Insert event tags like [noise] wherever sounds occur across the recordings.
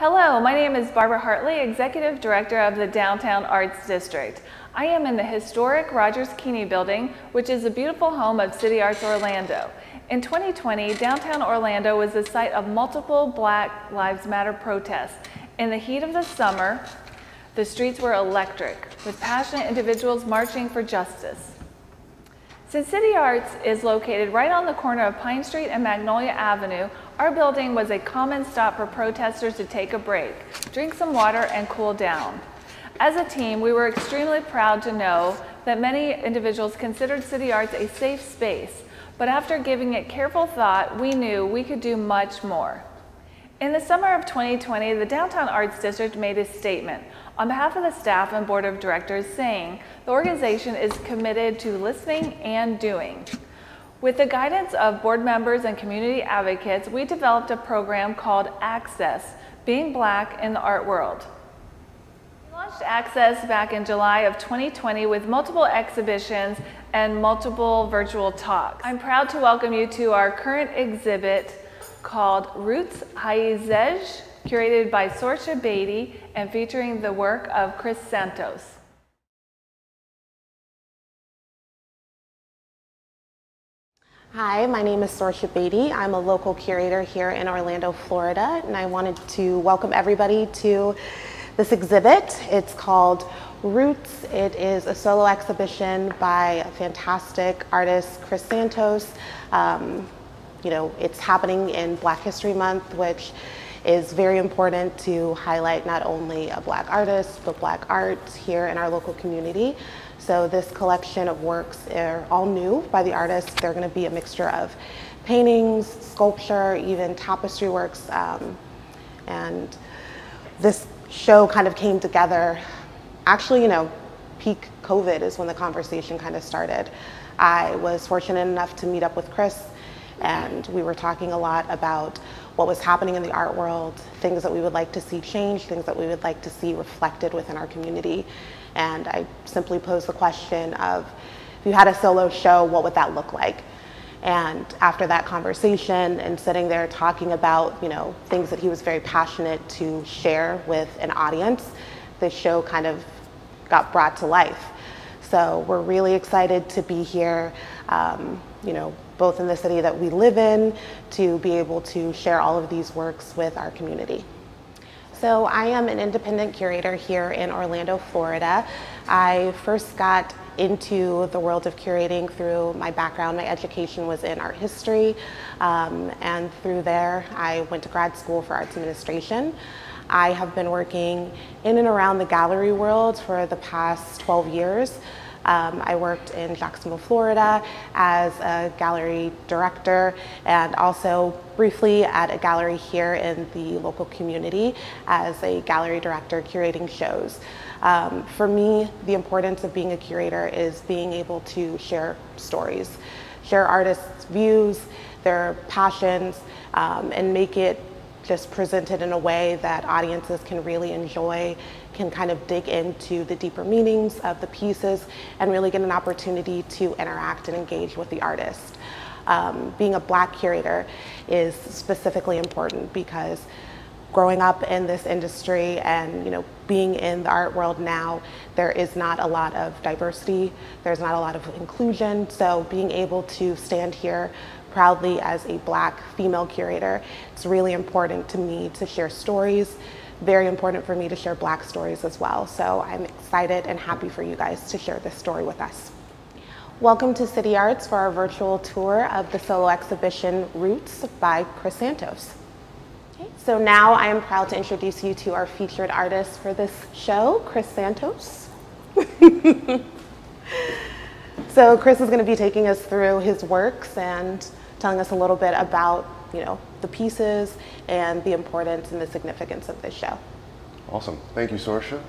Hello, my name is Barbara Hartley, Executive Director of the Downtown Arts District. I am in the historic Rogers Kiene building, which is a beautiful home of City Arts Orlando. In 2020, downtown Orlando was the site of multiple Black Lives Matter protests. In the heat of the summer, the streets were electric, with passionate individuals marching for justice. Since City Arts is located right on the corner of Pine Street and Magnolia Avenue, our building was a common stop for protesters to take a break, drink some water, and cool down. As a team, we were extremely proud to know that many individuals considered City Arts a safe space, but after giving it careful thought, we knew we could do much more. In the summer of 2020, the Downtown Arts District made a statement on behalf of the staff and board of directors saying the organization is committed to listening and doing. With the guidance of board members and community advocates, we developed a program called Access, Being Black in the Art World. We launched Access back in July of 2020 with multiple exhibitions and multiple virtual talks. I'm proud to welcome you to our current exhibit called Roots Raizes, curated by Sorcha Baty and featuring the work of Chris Santos. Hi, my name is Sorcha Baty. I'm a local curator here in Orlando, Florida, and I wanted to welcome everybody to this exhibit. It's called Roots. It is a solo exhibition by a fantastic artist, Chris Santos. Um, you know, it's happening in Black History Month, which is very important to highlight not only a black artist, but black art here in our local community. So this collection of works are all new by the artists. They're going to be a mixture of paintings, sculpture, even tapestry works. Um, and this show kind of came together. Actually, you know, peak COVID is when the conversation kind of started. I was fortunate enough to meet up with Chris and we were talking a lot about what was happening in the art world, things that we would like to see change, things that we would like to see reflected within our community. And I simply posed the question of, if you had a solo show, what would that look like? And after that conversation and sitting there talking about, you know, things that he was very passionate to share with an audience, the show kind of got brought to life. So we're really excited to be here, um, you know, both in the city that we live in, to be able to share all of these works with our community. So I am an independent curator here in Orlando, Florida. I first got into the world of curating through my background. My education was in art history, um, and through there I went to grad school for arts administration. I have been working in and around the gallery world for the past 12 years. Um, I worked in Jacksonville, Florida as a gallery director and also briefly at a gallery here in the local community as a gallery director curating shows. Um, for me, the importance of being a curator is being able to share stories, share artists' views, their passions, um, and make it just presented in a way that audiences can really enjoy can kind of dig into the deeper meanings of the pieces and really get an opportunity to interact and engage with the artist. Um, being a black curator is specifically important because growing up in this industry and you know being in the art world now there is not a lot of diversity there's not a lot of inclusion so being able to stand here proudly as a black female curator it's really important to me to share stories very important for me to share black stories as well. So I'm excited and happy for you guys to share this story with us. Welcome to City Arts for our virtual tour of the solo exhibition Roots by Chris Santos. Okay, so now I am proud to introduce you to our featured artist for this show, Chris Santos. [laughs] so Chris is going to be taking us through his works and telling us a little bit about you know, the pieces and the importance and the significance of this show. Awesome. Thank you, Sorcha.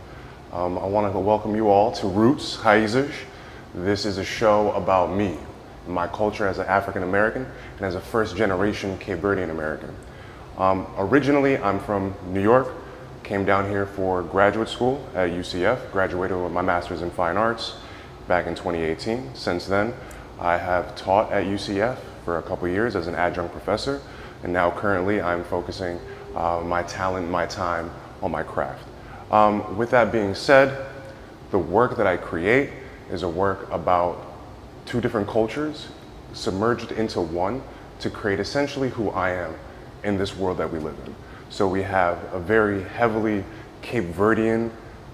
Um, I want to welcome you all to Roots Raizes. This is a show about me, my culture as an African American and as a first generation Cape Verdean American. Um, originally, I'm from New York, came down here for graduate school at UCF, graduated with my master's in fine arts back in 2018. Since then, I have taught at UCF for a couple years as an adjunct professor, and now currently I'm focusing uh, my talent, my time on my craft. Um, with that being said, the work that I create is a work about two different cultures submerged into one to create essentially who I am in this world that we live in. So we have a very heavily Cape Verdean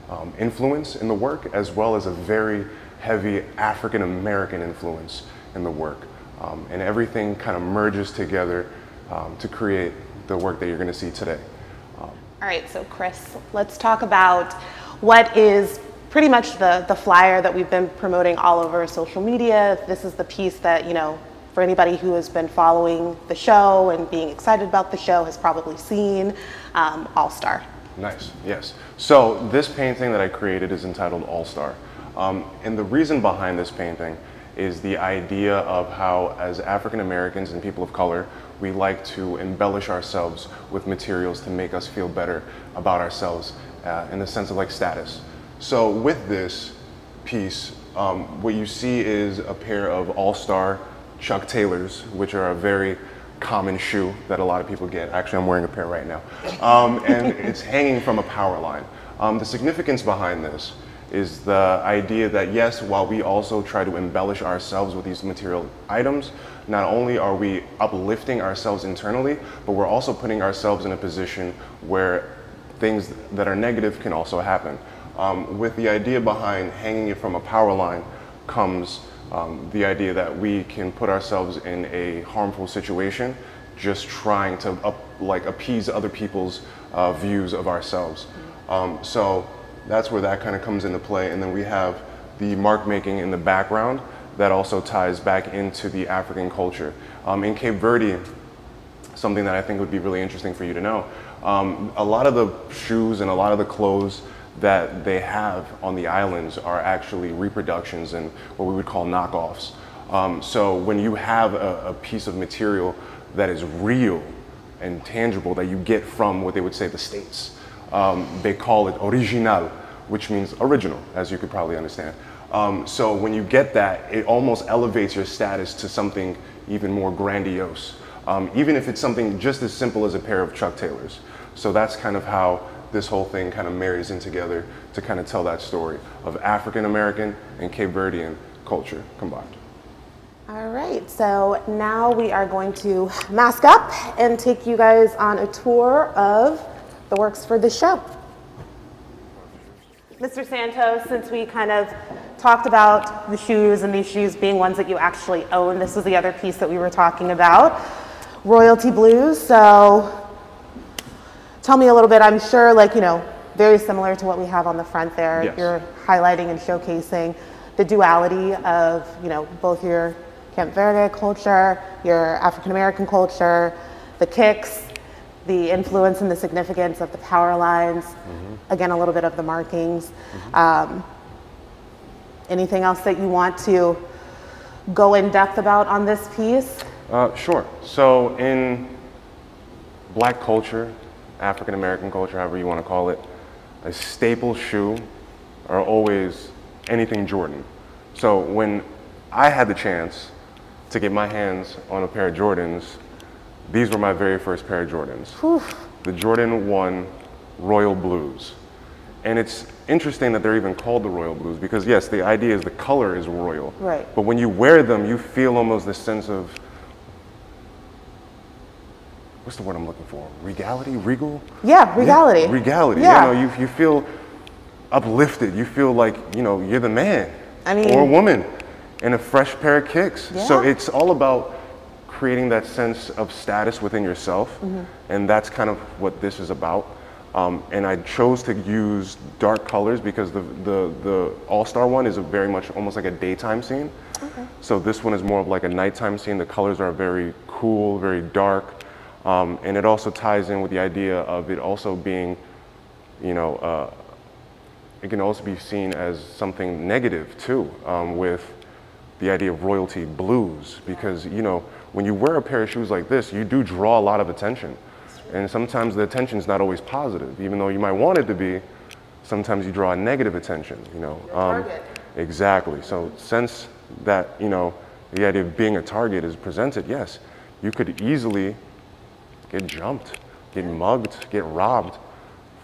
um, influence in the work, as well as a very heavy African American influence in the work. Um, and everything kind of merges together um, to create the work that you're going to see today. All right, so Chris, let's talk about what is pretty much the, the flyer that we've been promoting all over social media. This is the piece that, you know, for anybody who has been following the show and being excited about the show has probably seen um, All Star. Nice, yes. So this painting that I created is entitled All Star. Um, and the reason behind this painting is the idea of how, as African Americans and people of color, we like to embellish ourselves with materials to make us feel better about ourselves uh, in the sense of like status. So with this piece, um, what you see is a pair of all-star Chuck Taylors, which are a very common shoe that a lot of people get. Actually, I'm wearing a pair right now. Um, and it's hanging from a power line. Um, the significance behind this is the idea that yes, while we also try to embellish ourselves with these material items, not only are we uplifting ourselves internally, but we're also putting ourselves in a position where things that are negative can also happen. Um, with the idea behind hanging it from a power line comes um, the idea that we can put ourselves in a harmful situation just trying to up, like appease other people's uh, views of ourselves. Um, so that's where that kind of comes into play. And then we have the mark making in the background that also ties back into the African culture. Um, in Cape Verde, something that I think would be really interesting for you to know, um, a lot of the shoes and a lot of the clothes that they have on the islands are actually reproductions and what we would call knockoffs. Um, so when you have a, a, piece of material that is real and tangible that you get from what they would say the States, um, they call it original, which means original, as you could probably understand. Um, so when you get that, it almost elevates your status to something even more grandiose, um, even if it's something just as simple as a pair of Chuck Taylors. So that's kind of how this whole thing kind of marries in together to kind of tell that story of African American and Cape Verdean culture combined. All right, so now we are going to mask up and take you guys on a tour of the works for the show. Mr. Santos, since we kind of talked about the shoes and these shoes being ones that you actually own, this was the other piece that we were talking about, royalty blues. So tell me a little bit. I'm sure, like, you know, very similar to what we have on the front there. Yes. You're highlighting and showcasing the duality of, you know, both your Cape Verde culture, your African American culture, the kicks, the influence and the significance of the power lines, mm-hmm. again, a little bit of the markings. Mm-hmm. Um, anything else that you want to go in depth about on this piece? Uh, sure. So, in black culture, African American culture, however you want to call it, a staple shoe are always anything Jordan. So when I had the chance to get my hands on a pair of Jordans, these were my very first pair of Jordans. Whew. The Jordan 1 Royal Blues. And it's interesting that they're even called the Royal Blues because yes, the idea is the color is royal. Right. But when you wear them, you feel almost this sense of what's the word I'm looking for? Regality, regal. Yeah, regality. Yeah, regality. Yeah. You know, you, you feel uplifted. You feel like you know you're the man I mean, or a woman in a fresh pair of kicks. Yeah. So it's all about creating that sense of status within yourself, mm-hmm. and that's kind of what this is about. Um, and I chose to use dark colors because the the, the All Star one is a very much almost like a daytime scene. Okay. So this one is more of like a nighttime scene. The colors are very cool, very dark. Um, and it also ties in with the idea of it also being, you know, uh, it can also be seen as something negative too, um, with the idea of royalty blues, because you know, when you wear a pair of shoes like this, you do draw a lot of attention, and sometimes the attention is not always positive, even though you might want it to be. Sometimes you draw a negative attention, you know. Um, exactly. So since that, you know, the idea of being a target is presented, yes, you could easily get jumped. get mugged, get robbed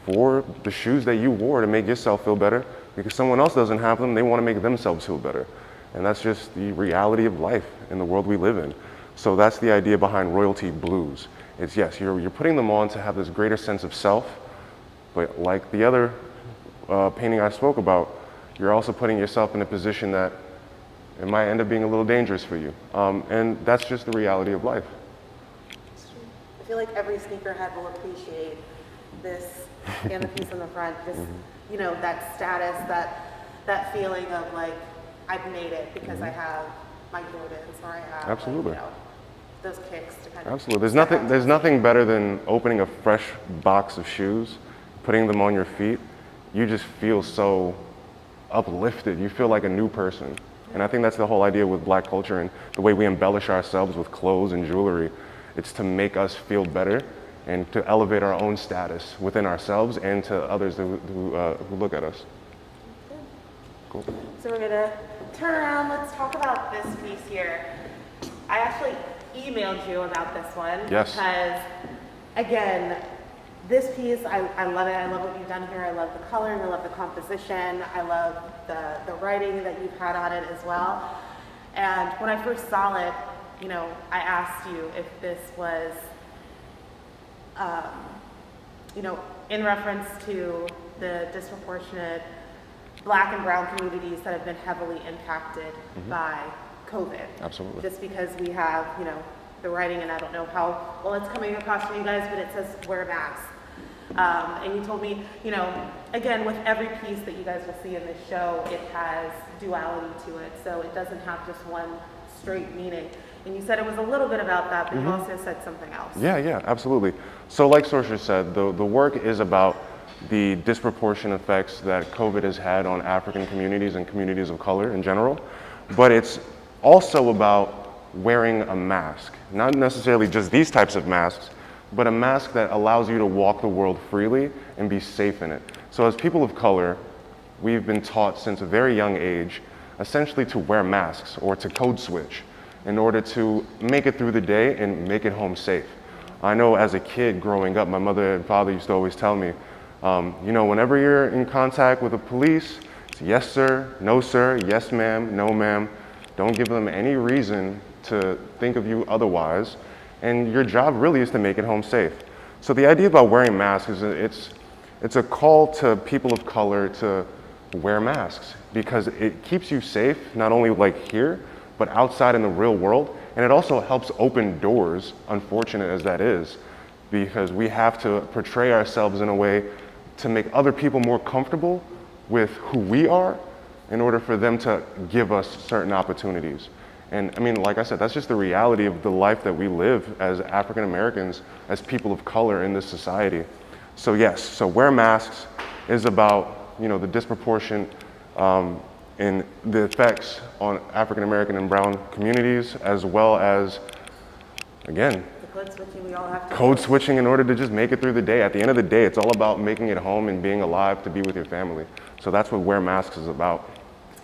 for the shoes that you wore to make yourself feel better because someone else doesn't have them, they want to make themselves feel better. And that's just the reality of life in the world we live in. So that's the idea behind royalty blues. It's yes, you're, you're putting them on to have this greater sense of self, but like the other uh, painting I spoke about, you're also putting yourself in a position that it might end up being a little dangerous for you. Um, and that's just the reality of life. I feel like every sneakerhead will appreciate this and the piece on the front, just, [laughs] you know, that status, that, that feeling of like, I've made it because I have my Jordans or I have, like, Absolutely. you know, those kicks to kind of. Absolutely. There's nothing, there's nothing better than opening a fresh box of shoes, putting them on your feet. You just feel so uplifted. You feel like a new person. And I think that's the whole idea with black culture and the way we embellish ourselves with clothes and jewelry. It's to make us feel better and to elevate our own status within ourselves and to others who, who, uh, who look at us. Cool. So we're gonna turn around, let's talk about this piece here. I actually emailed you about this one. Yes. Because, again, this piece, I, I love it, I love what you've done here, I love the coloring, I love the composition, I love the, the writing that you've had on it as well. And when I first saw it, you know, I asked you if this was um, you know, in reference to the disproportionate black and brown communities that have been heavily impacted by COVID. Absolutely. Just because we have, you know, the writing, and I don't know how well it's coming across for you guys, but it says wear masks. Um, and you told me, you know, again, with every piece that you guys will see in this show, it has duality to it. So it doesn't have just one straight meaning. And you said it was a little bit about that, but you also said something else. Yeah, yeah, absolutely. So, like Sorcha said, the, the work is about the disproportionate effects that COVID has had on African communities and communities of color in general, but it's also about wearing a mask. Not necessarily just these types of masks, but a mask that allows you to walk the world freely and be safe in it. So, as people of color, we've been taught since a very young age essentially to wear masks or to code switch in order to make it through the day and make it home safe. I know as a kid growing up, my mother and father used to always tell me, um, you know, whenever you're in contact with the police, it's yes sir, no sir, yes ma'am, no ma'am. Don't give them any reason to think of you otherwise. And your job really is to make it home safe. So the idea about wearing masks is it's, it's a call to people of color to wear masks because it keeps you safe, not only like here, but outside in the real world. And it also helps open doors, unfortunate as that is, because we have to portray ourselves in a way to make other people more comfortable with who we are in order for them to give us certain opportunities. And I mean, like I said, that's just the reality of the life that we live as African Americans, as people of color in this society. So yes, so wear masks is about, you know, the disproportion um, in the effects on African American and brown communities, as well as, again, code switching we all have to. code switching in order to just make it through the day. At the end of the day, it's all about making it home and being alive to be with your family. So that's what wear masks is about.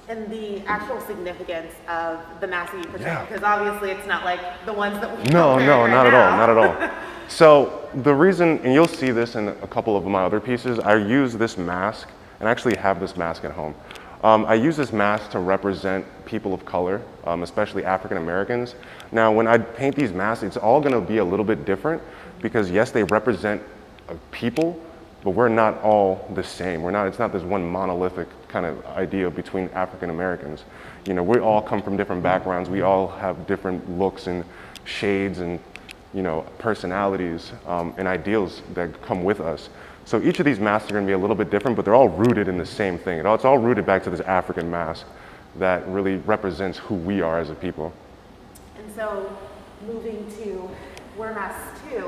And the actual significance of the mask that you portray, Yeah. because obviously it's not like the ones that we. No, no, right not at all, not at all. [laughs] So the reason, and you'll see this in a couple of my other pieces, I use this mask, and I actually have this mask at home. Um, I use this mask to represent people of color, um, especially African Americans. Now, when I paint these masks, it's all gonna be a little bit different because yes, they represent uh, people, but we're not all the same. We're not, it's not this one monolithic kind of idea between African Americans. You know, we all come from different backgrounds. We all have different looks and shades and, you know, personalities um, and ideals that come with us. So each of these masks are gonna be a little bit different, but they're all rooted in the same thing. It's all rooted back to this African mask that really represents who we are as a people. And so moving to Wear Masks 2,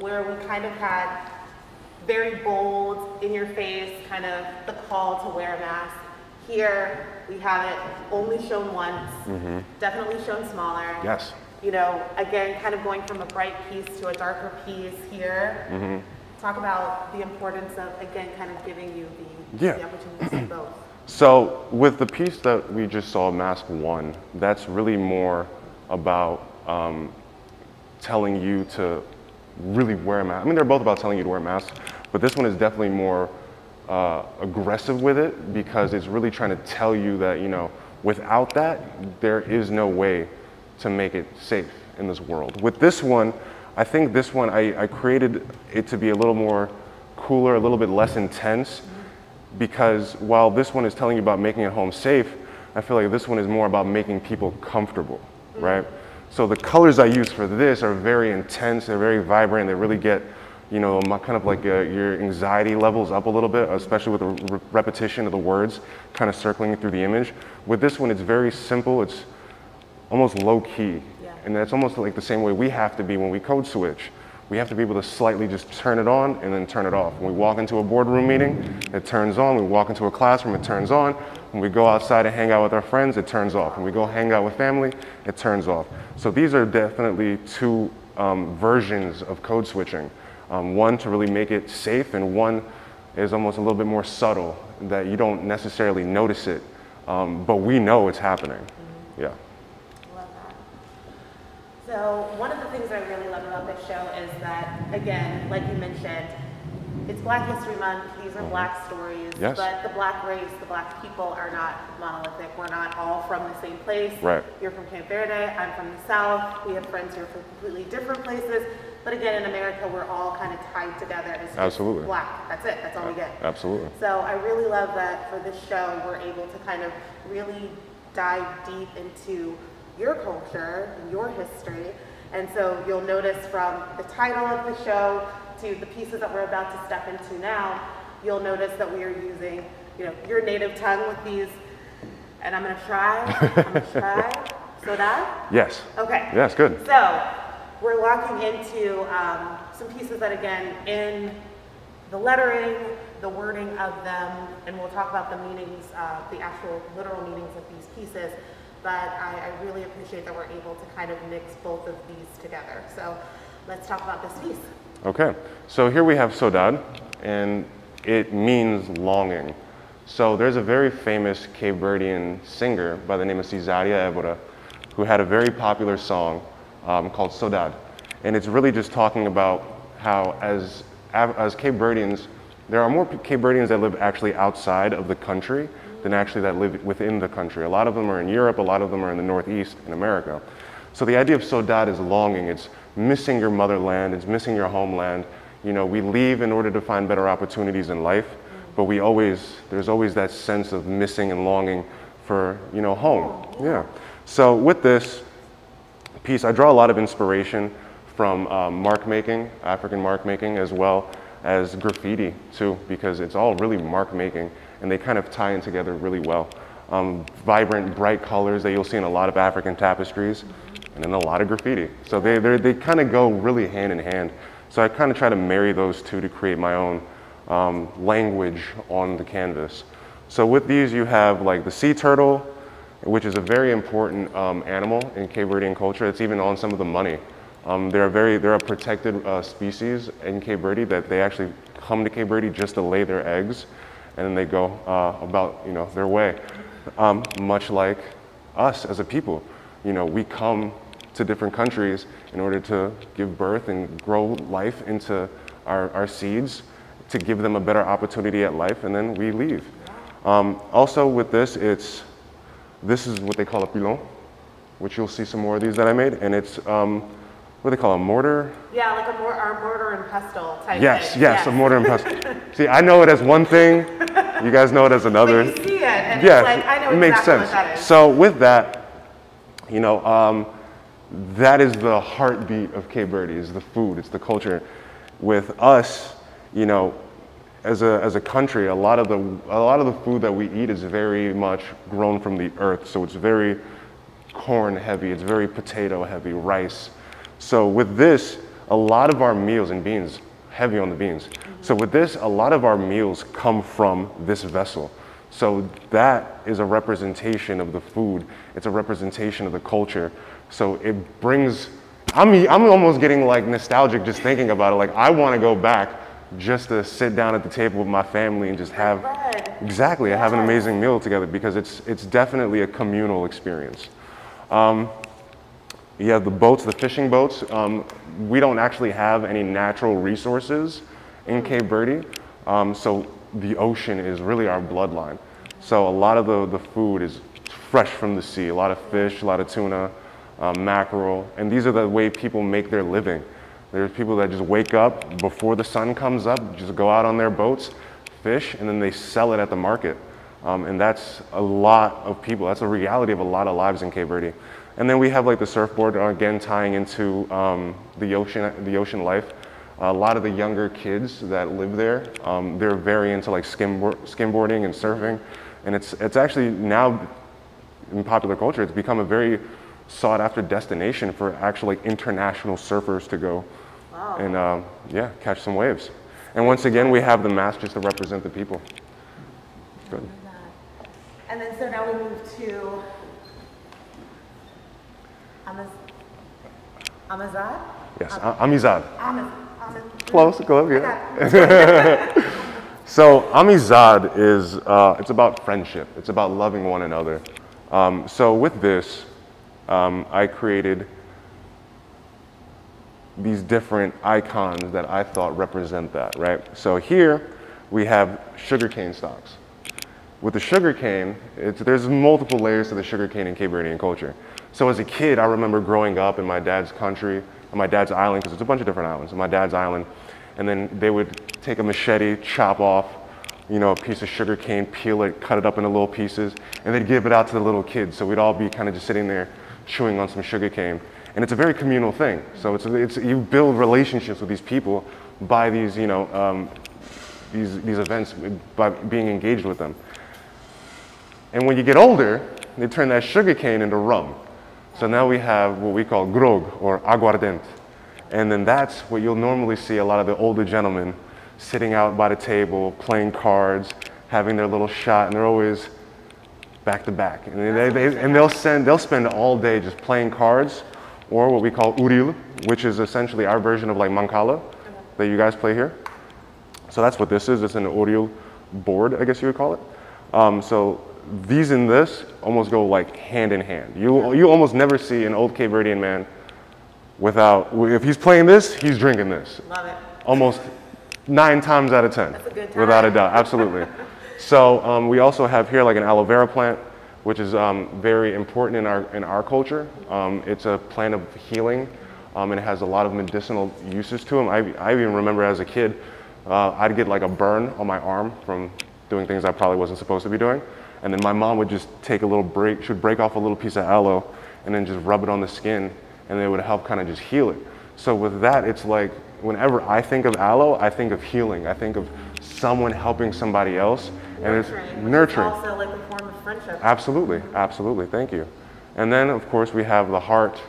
where we kind of had very bold, in your face, kind of the call to wear a mask. Here, we have it only shown once, definitely shown smaller. Mm-hmm. Yes. You know, again, kind of going from a bright piece to a darker piece here. Mm-hmm. Talk about the importance of, again, kind of giving you the, Yeah. the opportunity to both. [clears throat] So with the piece that we just saw, Mask One, that's really more about um, telling you to really wear a mask. I mean, they're both about telling you to wear masks, but this one is definitely more uh, aggressive with it because it's really trying to tell you that, you know, without that, there is no way to make it safe in this world. With this one, I think this one, I, I created it to be a little more cooler, a little bit less intense because while this one is telling you about making a home safe, I feel like this one is more about making people comfortable, right? So the colors I use for this are very intense, they're very vibrant, they really get, you know, my, kind of like uh, your anxiety levels up a little bit, especially with the re repetition of the words kind of circling through the image. With this one, it's very simple, it's almost low key. Yeah. And that's almost like the same way we have to be when we code switch we have to be able to slightly just turn it on and then turn it off. When we walk into a boardroom meeting, it turns on. When we walk into a classroom, it turns on. When we go outside and hang out with our friends, it turns off. When we go hang out with family, it turns off. So these are definitely two um, versions of code switching. Um, one to really make it safe and one is almost a little bit more subtle that you don't necessarily notice it, um, but we know it's happening. Mm -hmm. Yeah. So one of the things that I really love about this show is that, again, like you mentioned, it's Black History Month. These are black stories, yes. but the black race, the black people are not monolithic. We're not all from the same place. Right. You're from Cape Verde. I'm from the South. We have friends who are from completely different places. But again, in America, we're all kind of tied together as Absolutely. black. That's it. That's all we get. Absolutely. So I really love that for this show, we're able to kind of really dive deep into your culture and your history. And so you'll notice from the title of the show to the pieces that we're about to step into now, you'll notice that we are using, you know, your native tongue with these, and I'm gonna try, I'm gonna try. [laughs] So that? Yes. Okay. Yes, good. So we're locking into um, some pieces that again, in the lettering, the wording of them, and we'll talk about the meanings, uh, the actual literal meanings of these pieces but I, I, really appreciate that we're able to kind of mix both of these together. So let's talk about this piece. Okay, so here we have Saudade, and it means longing. So there's a very famous Cape Verdean singer by the name of Cesaria Evora, who had a very popular song um, called Sodade. And it's really just talking about how as, as Cape Verdeans, there are more Cape Verdeans that live actually outside of the country than actually that live within the country. A lot of them are in Europe, a lot of them are in the Northeast in America. So the idea of Sodade is longing. It's missing your motherland, it's missing your homeland. You know, we leave in order to find better opportunities in life, but we always, there's always that sense of missing and longing for, you know, home. Yeah. So with this piece, I draw a lot of inspiration from um, mark making, African mark making, as well as graffiti too, because it's all really mark making and they kind of tie in together really well. Um, vibrant, bright colors that you'll see in a lot of African tapestries, and then a lot of graffiti. So they, they kind of go really hand in hand. So I kind of try to marry those two to create my own um, language on the canvas. So with these you have like the sea turtle, which is a very important um, animal in Cape Verdean culture. It's even on some of the money. Um, they're, a very, they're a protected uh, species in Cape Verde that they actually come to Cape Verde just to lay their eggs and then they go uh, about you know their way. Um, much like us as a people, you know, we come to different countries in order to give birth and grow life into our, our seeds to give them a better opportunity at life, and then we leave. Um, also with this, it's this is what they call a pilon, which you'll see some more of these that I made, and it's um, what do they call a mortar? Yeah, like a, mor mortar and pestle type yes, thing. Yes, yes, a mortar and pestle. [laughs] See, I know it as one thing. You guys know it as another. But you see it, and yeah, like, I know it makes exactly sense. So with that, you know, um, that is the heartbeat of Cape Verde. Is the food. It's the culture. With us, you know, as a, as a country, a lot of the a lot of the food that we eat is very much grown from the earth. So it's very corn heavy. It's very potato heavy, rice. So with this, a lot of our meals and beans, heavy on the beans. Mm-hmm. So with this, a lot of our meals come from this vessel. So that is a representation of the food. It's a representation of the culture. So it brings, I'm, I'm almost getting like nostalgic just thinking about it. Like I want to go back just to sit down at the table with my family and just have, exactly, have an amazing meal together because it's, it's definitely a communal experience. Um, You have the boats, the fishing boats. Um, we don't actually have any natural resources in Cape Verde, um, so the ocean is really our bloodline. So a lot of the, the food is fresh from the sea, a lot of fish, a lot of tuna, um, mackerel, and these are the way people make their living. There's people that just wake up before the sun comes up, just go out on their boats, fish, and then they sell it at the market. Um, and that's a lot of people. That's a reality of a lot of lives in Cape Verde. And then we have like the surfboard, uh, again tying into um, the ocean, the ocean life. A lot of the younger kids that live there, um, they're very into like skimboard, skimboarding and surfing, and it's it's actually now in popular culture, it's become a very sought after destination for actually international surfers to go wow. and uh, yeah, catch some waves. And once again, we have the mast just to represent the people. Good. And then so now we move to Amaz Amazad? Yes, Am Amizad. Amaz Close, close, yeah. [laughs] so Amizad is, uh, it's about friendship. It's about loving one another. Um, so with this, um, I created these different icons that I thought represent that, right? So here we have sugarcane stalks. With the sugarcane, there's multiple layers to the sugarcane in Cape Verdean culture. So as a kid, I remember growing up in my dad's country, on my dad's island, because it's a bunch of different islands, on my dad's island, and then they would take a machete, chop off, you know, a piece of sugar cane, peel it, cut it up into little pieces, and they'd give it out to the little kids. So we'd all be kind of just sitting there chewing on some sugar cane. And it's a very communal thing. So it's, it's, you build relationships with these people by these, you know, um, these, these events, by being engaged with them. And when you get older, they turn that sugar cane into rum. So now we have what we call grog or aguardiente. And then that's what you'll normally see a lot of the older gentlemen sitting out by the table, playing cards, having their little shot, and they're always back to back. And, they, they, and they'll, send, they'll spend all day just playing cards, or what we call uril, which is essentially our version of like mancala that you guys play here. So that's what this is. It's an uril board, I guess you would call it. Um, so these and this almost go like hand in hand. You, you almost never see an old Cape Verdean man without, if he's playing this, he's drinking this. Love it. Almost nine times out of 10. Without a doubt, absolutely. [laughs] so um, we also have here like an aloe vera plant, which is um, very important in our, in our culture. Um, it's a plant of healing um, and it has a lot of medicinal uses to them. I, I even remember as a kid, uh, I'd get like a burn on my arm from doing things I probably wasn't supposed to be doing. And then my mom would just take a little break, she would break off a little piece of aloe and then just rub it on the skin and it would help kind of just heal it. So with that, it's like whenever I think of aloe, I think of healing. I think of someone helping somebody else. And it's nurturing. Also like a form of friendship. Absolutely, absolutely. Thank you. And then of course we have the heart.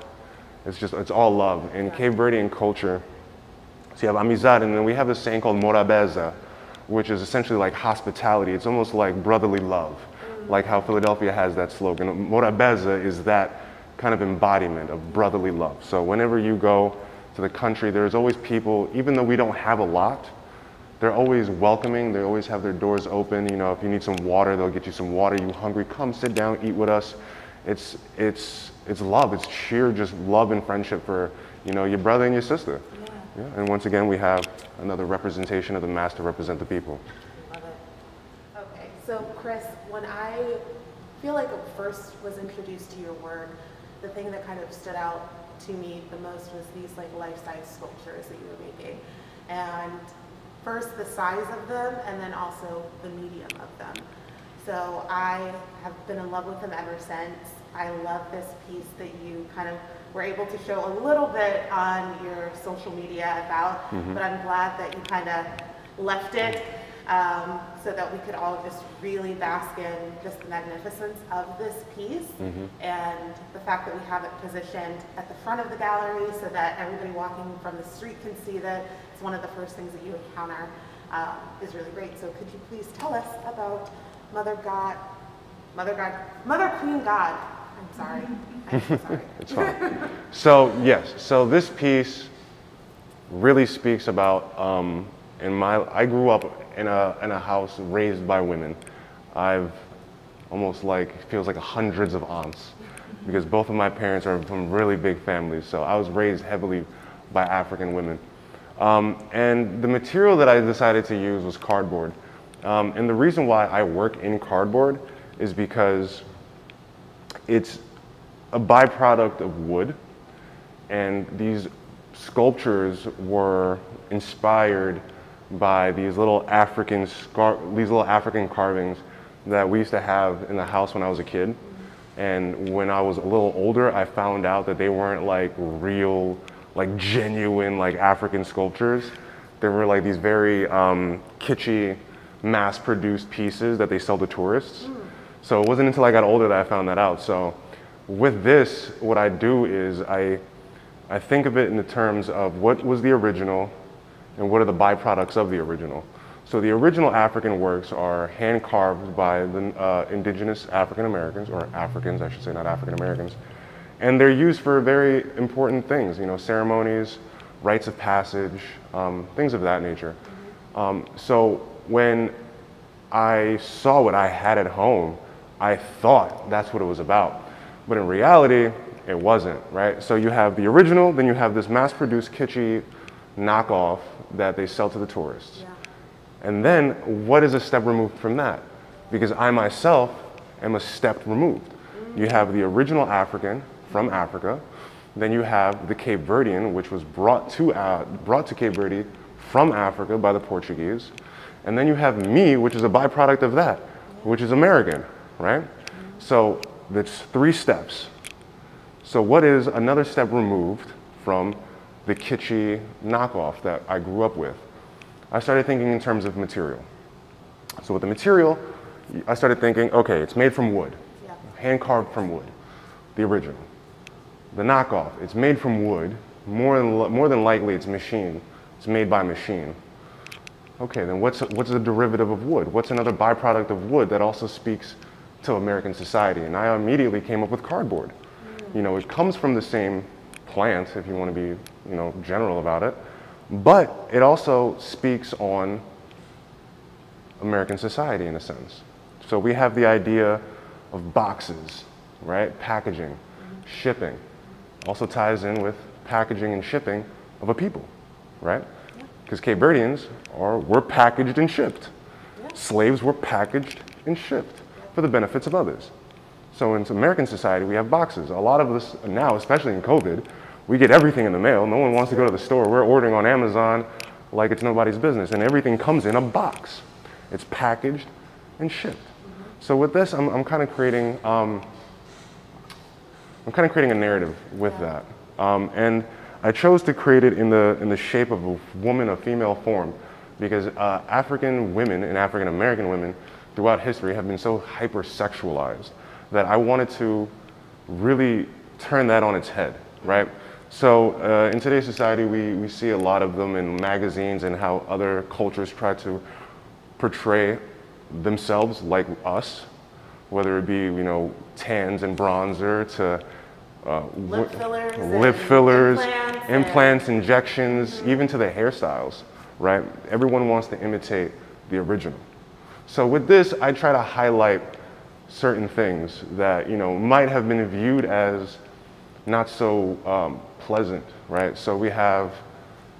It's just, it's all love. In yeah. Cape Verdean culture, so you have amizad, and then we have this saying called morabeza, which is essentially like hospitality. It's almost like brotherly love, mm. like how Philadelphia has that slogan. Morabeza is that kind of embodiment of brotherly love. So whenever you go to the country, there's always people, even though we don't have a lot, they're always welcoming. They always have their doors open. You know, if you need some water, they'll get you some water. You hungry? Come sit down, eat with us. It's it's it's love. It's sheer just love and friendship for you know your brother and your sister. Yeah. yeah. And once again, we have another representation of the mast to represent the people. Love it. Okay, so Chris, when I feel like first was introduced to your work, the thing that kind of stood out to me the most was these like life-size sculptures that you were making. And first the size of them and then also the medium of them. So I have been in love with them ever since. I love this piece that you kind of were able to show a little bit on your social media about, mm -hmm. but I'm glad that you kind of left it um, so that we could all just really bask in just the magnificence of this piece mm -hmm. and the fact that we have it positioned at the front of the gallery so that everybody walking from the street can see that it's one of the first things that you encounter um, is really great. So could you please tell us about Mother God, Mother God, Mother Queen God. I'm sorry. [laughs] I'm sorry. [laughs] it's fine. so yes, so this piece really speaks about um, in my, I grew up in a, in a house raised by women. I've almost like, feels like hundreds of aunts. because both of my parents are from really big families. So I was raised heavily by African women. Um, and the material that I decided to use was cardboard. Um, and the reason why I work in cardboard is because it's a byproduct of wood. And these sculptures were inspired by these little African these little African carvings that we used to have in the house when I was a kid. And when I was a little older, I found out that they weren't like real, like genuine, like African sculptures. They were like these very um, kitschy, mass-produced pieces that they sell to tourists. Mm. So it wasn't until I got older that I found that out. So with this, what I do is I, I think of it in the terms of what was the original and what are the byproducts of the original. So the original African works are hand carved by the uh, indigenous African Americans, or Africans, I should say, not African Americans. And they're used for very important things, you know, ceremonies, rites of passage, um, things of that nature. Um, so when I saw what I had at home, I thought that's what it was about. But in reality, it wasn't, right? So you have the original, then you have this mass-produced kitschy knockoff that they sell to the tourists. Yeah. And then what is a step removed from that? Because I myself am a step removed. You have the original African from Africa, then you have the Cape Verdean, which was brought to, uh, brought to Cape Verde from Africa by the Portuguese. And then you have me, which is a byproduct of that, which is American, right? So that's three steps. So what is another step removed from the kitschy knockoff that I grew up with? I started thinking in terms of material. So with the material, I started thinking, okay, it's made from wood, yeah. hand carved from wood, the original. The knockoff, it's made from wood, more than, more than likely it's machine, it's made by machine. Okay, then what's, what's a derivative of wood? What's another byproduct of wood that also speaks to American society? And I immediately came up with cardboard. Mm. You know, it comes from the same plant, if you want to be, you know, general about it. But it also speaks on American society in a sense. So we have the idea of boxes, right? Packaging, shipping. Also ties in with packaging and shipping of a people, right? Because Cape Verdeans are, were packaged and shipped. Slaves were packaged and shipped for the benefits of others. So in American society, we have boxes. A lot of us now, especially in COVID, we get everything in the mail. No one wants to go to the store. We're ordering on Amazon like it's nobody's business. And everything comes in a box. It's packaged and shipped. So with this, I'm, I'm kind of creating, um, I'm kind of creating a narrative with that. Um, and I chose to create it in the, in the shape of a woman, a female form, because uh, African women and African American women throughout history have been so hypersexualized that I wanted to really turn that on its head, right? So uh, in today's society, we, we see a lot of them in magazines and how other cultures try to portray themselves like us, whether it be, you know, tans and bronzer to uh, lip fillers, lip fillers implants, implants injections, mm -hmm. even to the hairstyles, right? Everyone wants to imitate the original. So with this, I try to highlight certain things that, you know, might have been viewed as not so um, pleasant, right? So we have,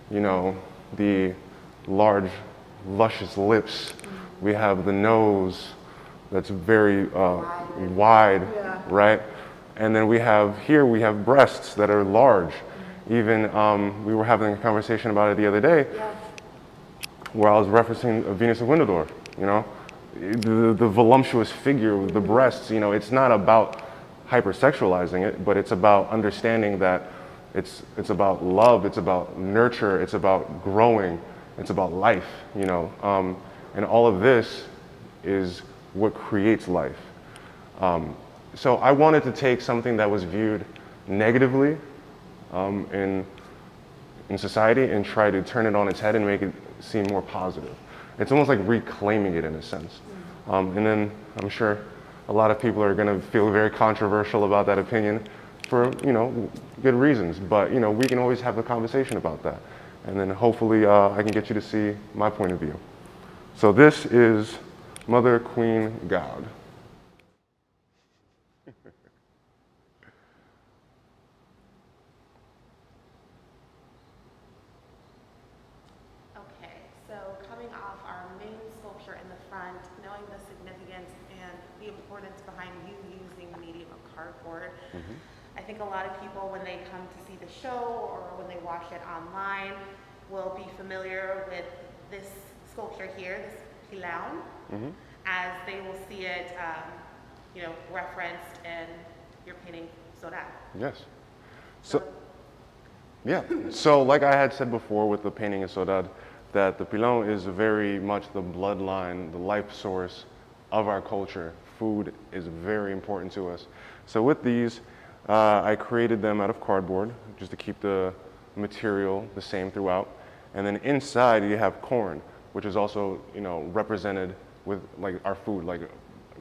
you know, the large, luscious lips. We have the nose that's very uh, wide, yeah. right? And then we have here, we have breasts that are large. Even um, we were having a conversation about it the other day where I was referencing Venus of Willendorf, you know? The, the voluptuous figure, the breasts, you know, it's not about hypersexualizing it, but it's about understanding that it's, it's about love, it's about nurture, it's about growing, it's about life, you know. Um, and all of this is what creates life. Um, so I wanted to take something that was viewed negatively um, in, in society and try to turn it on its head and make it seem more positive. It's almost like reclaiming it in a sense. Um, and then I'm sure a lot of people are going to feel very controversial about that opinion for, you know, good reasons. But, you know, we can always have a conversation about that. And then hopefully uh, I can get you to see my point of view. So this is Mother Queen God. importance behind you using the medium of cardboard. I think a lot of people, when they come to see the show or when they watch it online, will be familiar with this sculpture here, this pilon, as they will see it, um, you know, referenced in your painting Sodade. Yes. So, yeah. So, like I had said before with the painting of Sodade, that the pilon is very much the bloodline, the life source of our culture. Food is very important to us. So, with these, uh, I created them out of cardboard just to keep the material the same throughout. And then inside you have corn, which is also, you know, represented with like our food. Like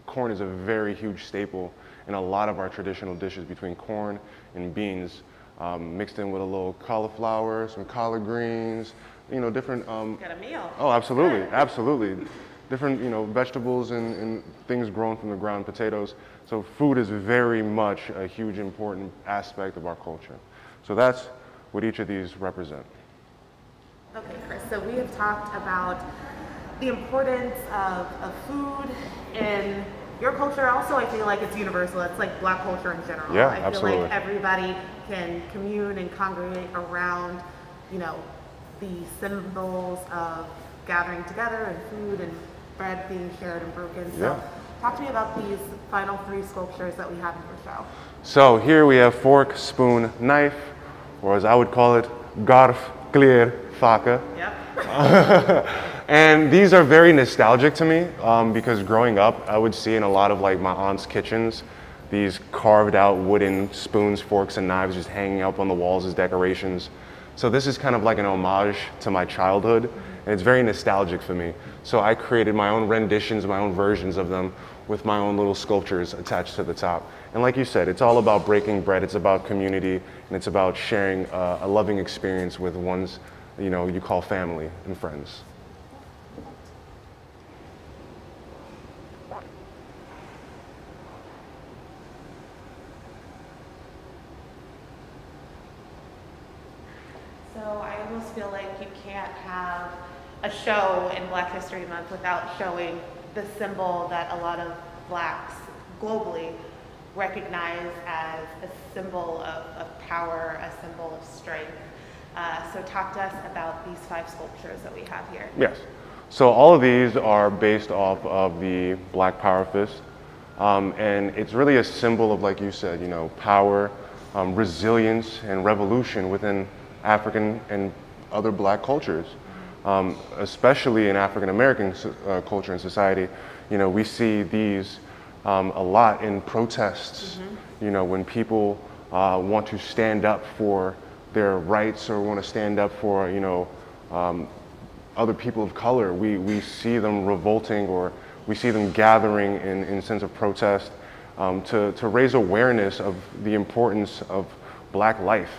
corn is a very huge staple in a lot of our traditional dishes between corn and beans, um, mixed in with a little cauliflower, some collard greens, you know, different. Um, Got a meal. oh, absolutely, absolutely. Different, you know, vegetables and, and things grown from the ground, potatoes. So food is very much a huge important aspect of our culture. So that's what each of these represent. Okay, Chris, so we have talked about the importance of, of food in your culture. Also, I feel like it's universal. It's like black culture in general. Yeah, I feel absolutely. like everybody can commune and congregate around, you know, the symbols of gathering together and food and bread being shared and broken. So Yeah. talk to me about these final three sculptures that we have in your show. So here we have fork, spoon, knife, or as I would call it, garf, clear, faca. Yep. [laughs] And these are very nostalgic to me um, because growing up, I would see in a lot of like my aunt's kitchens these carved out wooden spoons, forks, and knives just hanging up on the walls as decorations. So this is kind of like an homage to my childhood, and it's very nostalgic for me. So I created my own renditions, my own versions of them with my own little sculptures attached to the top. And like you said, it's all about breaking bread, it's about community, and it's about sharing uh, a loving experience with ones, you know, you call family and friends. So I almost feel like you can't have a show in Black History Month without showing the symbol that a lot of blacks globally recognize as a symbol of, of power, a symbol of strength. Uh, so talk to us about these five sculptures that we have here. Yes. So all of these are based off of the Black Power Fist. Um, and it's really a symbol of, like you said, you know, power, um, resilience, and revolution within African and other black cultures. Um, especially in African American uh, culture and society, you know, we see these um, a lot in protests. You know, when people uh, want to stand up for their rights or want to stand up for, you know, um, other people of color. We, we see them revolting or we see them gathering in, in sense of protest um, to, to raise awareness of the importance of black life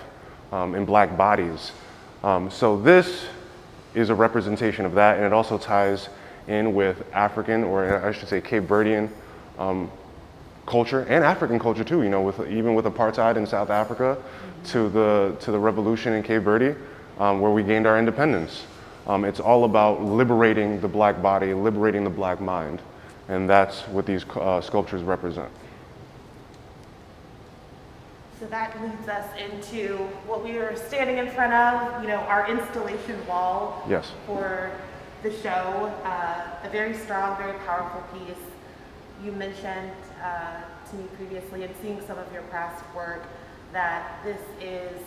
um, and black bodies. Um, so this is a representation of that and it also ties in with African or I should say Cape Verdean um, culture and African culture too. You know, with even with apartheid in South Africa, to the to the revolution in Cape Verde, um, where we gained our independence. Um, it's all about liberating the black body, liberating the black mind, and that's what these uh, sculptures represent. So that leads us into what we are standing in front of, you know, our installation wall Yes. for the show. Uh, a very strong, very powerful piece. You mentioned uh, to me previously, and seeing some of your past work, that this is,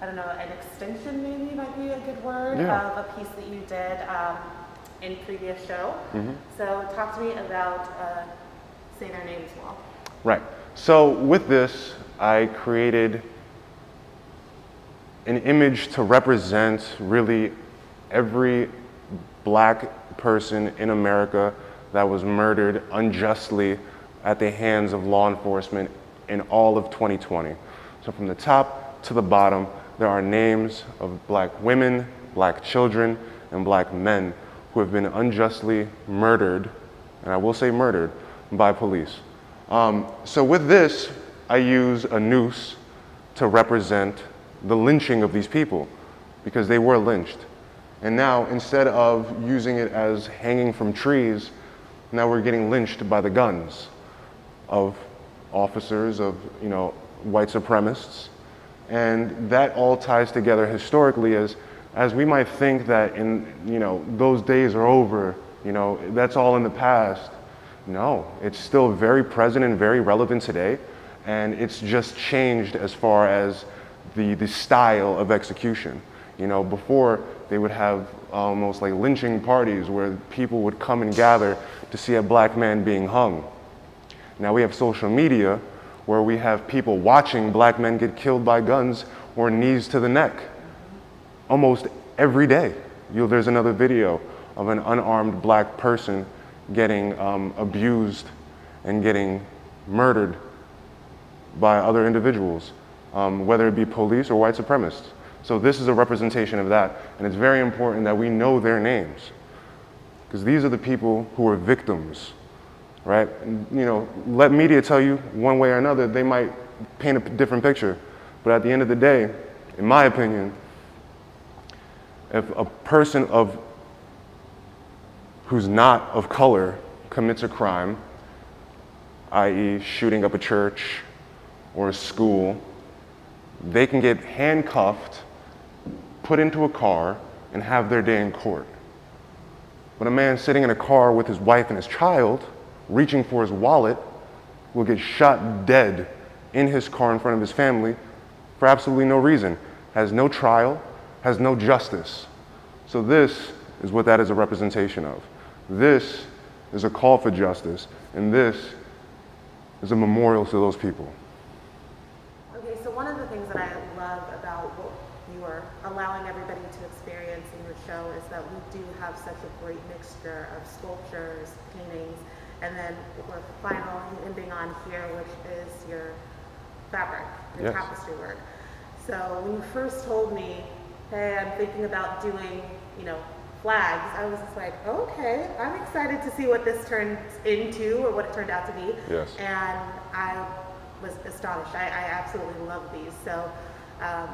I don't know, an extension maybe might be a good word Yeah. of a piece that you did um, in previous show. Mm-hmm. So talk to me about uh, Say Their Names Wall. Right. So with this, I created an image to represent really every black person in America that was murdered unjustly at the hands of law enforcement in all of 2020. So from the top to the bottom, there are names of black women, black children, and black men who have been unjustly murdered, and I will say murdered, by police. Um, so with this, I use a noose to represent the lynching of these people because they were lynched. And now, instead of using it as hanging from trees, now we're getting lynched by the guns. Of officers, of you know, white supremacists. And that all ties together historically as, as we might think that in, you know, those days are over, you know, that's all in the past. No, it's still very present and very relevant today. And it's just changed as far as the, the style of execution. You know, before they would have almost like lynching parties where people would come and gather to see a black man being hung. Now we have social media where we have people watching black men get killed by guns or knees to the neck almost every day. You'll, there's another video of an unarmed black person getting um, abused and getting murdered by other individuals, um, whether it be police or white supremacists. So this is a representation of that, and it's very important that we know their names, because these are the people who are victims right? You know, let media tell you one way or another, they might paint a different picture. But at the end of the day, in my opinion, if a person of who's not of color commits a crime, i.e., shooting up a church or a school, they can get handcuffed, put into a car, and have their day in court. But a man sitting in a car with his wife and his child, reaching for his wallet will get shot dead in his car in front of his family for absolutely no reason, has no trial, has no justice. So, this is what that is a representation of. This is a call for justice, and this is a memorial to those people. Okay, so one of the things that I love about what you are allowing everybody to experience in your show is that we do have such a great mixture of sculptures, paintings, and then we're ending on here, which is your fabric, your yes. tapestry work. So when you first told me, hey, I'm thinking about doing, you know, flags, I was just like, okay, I'm excited to see what this turns into or what it turned out to be. Yes. And I was astonished. I, I absolutely love these. So, um,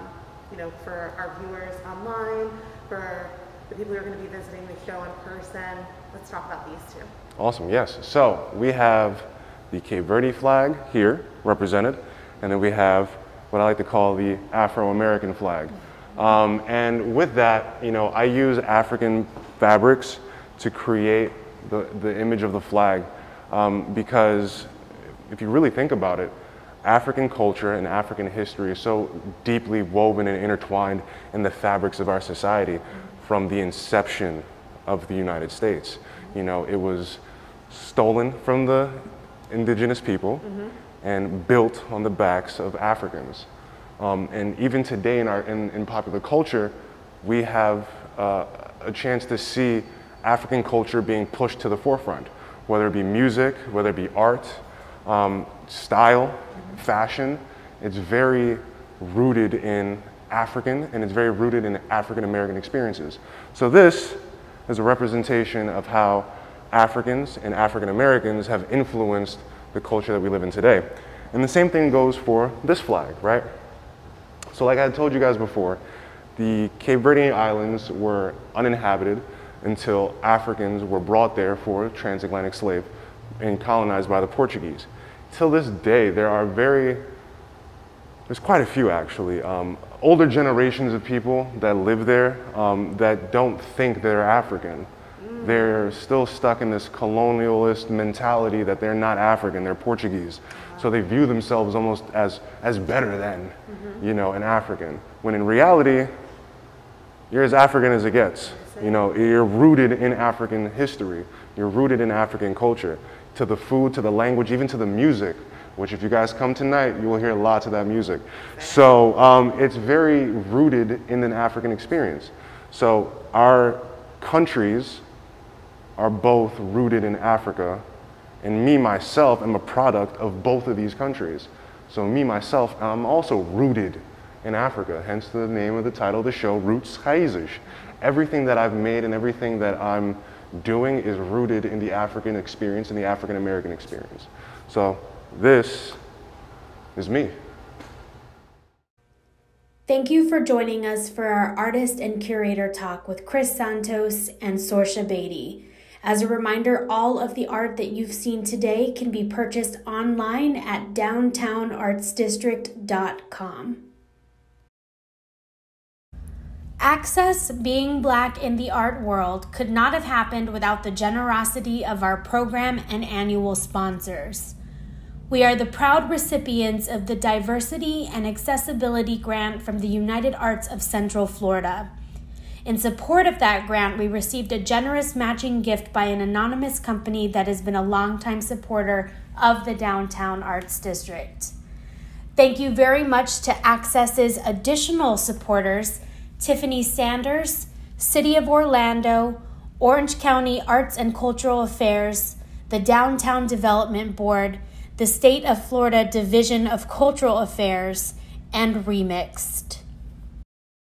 you know, for our viewers online, for the people who are going to be visiting the show in person, let's talk about these two. Awesome, yes. So we have the Cape Verde flag here represented, and then we have what I like to call the Afro-American flag. Um, and with that, you know, I use African fabrics to create the, the image of the flag um, because if you really think about it, African culture and African history is so deeply woven and intertwined in the fabrics of our society from the inception of the United States. You know, it was stolen from the indigenous people mm-hmm. and built on the backs of Africans. Um, and even today in, our, in, in popular culture, we have uh, a chance to see African culture being pushed to the forefront, whether it be music, whether it be art, um, style, mm-hmm. fashion. It's very rooted in African and it's very rooted in African American experiences. So this is a representation of how Africans and African Americans have influenced the culture that we live in today. And the same thing goes for this flag, right? So like I told you guys before, the Cape Verdean Islands were uninhabited until Africans were brought there for transatlantic slave and colonized by the Portuguese. Till this day, there are very, there's quite a few actually, um, older generations of people that live there um, that don't think they're African they're still stuck in this colonialist mentality that they're not African, they're Portuguese. So they view themselves almost as, as better than, mm-hmm. you know, an African. When in reality, you're as African as it gets. You know, you're rooted in African history. You're rooted in African culture. To the food, to the language, even to the music, which if you guys come tonight, you will hear lots of that music. So um, it's very rooted in an African experience. So our countries are both rooted in Africa, and me myself am a product of both of these countries. So me myself, I'm also rooted in Africa, hence the name of the title of the show, Roots Raízes. Everything that I've made and everything that I'm doing is rooted in the African experience and the African American experience. So this is me. Thank you for joining us for our artist and curator talk with Chris Santos and Sorcha Baty. As a reminder, all of the art that you've seen today can be purchased online at downtownartsdistrict.com. Access being black in the art world could not have happened without the generosity of our program and annual sponsors. We are the proud recipients of the Diversity and Accessibility Grant from the United Arts of Central Florida. In support of that grant, we received a generous matching gift by an anonymous company that has been a longtime supporter of the Downtown Arts District. Thank you very much to Access's additional supporters Tiffany Sanders, City of Orlando, Orange County Arts and Cultural Affairs, the Downtown Development Board, the State of Florida Division of Cultural Affairs, and Remixed.